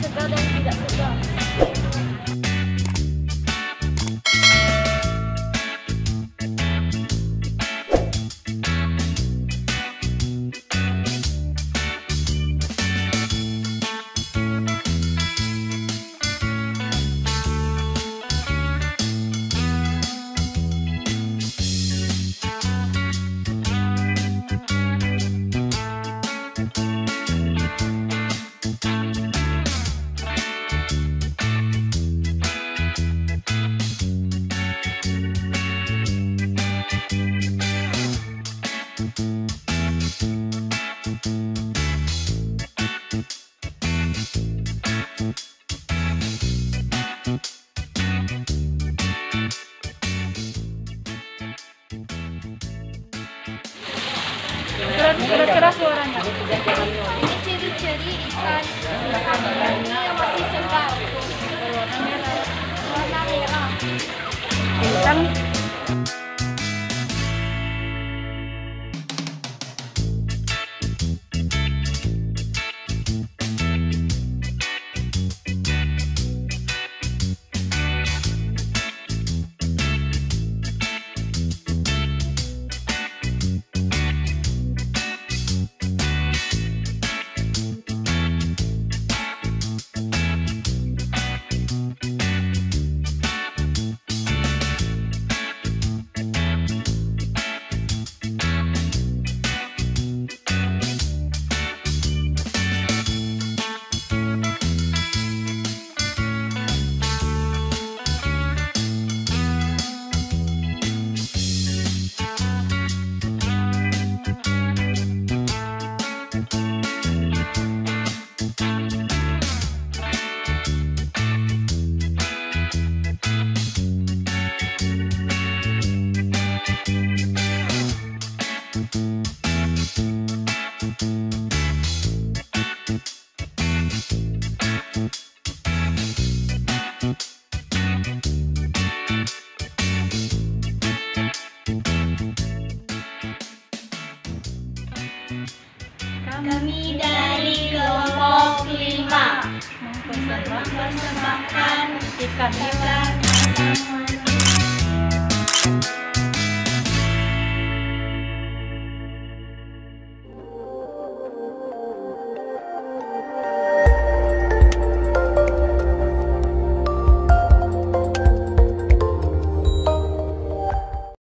Sekarang. Kira-kira suaranya. Ini ciri-ciri ikan Kami dari kelompok lima mempersembahkan ikan ikan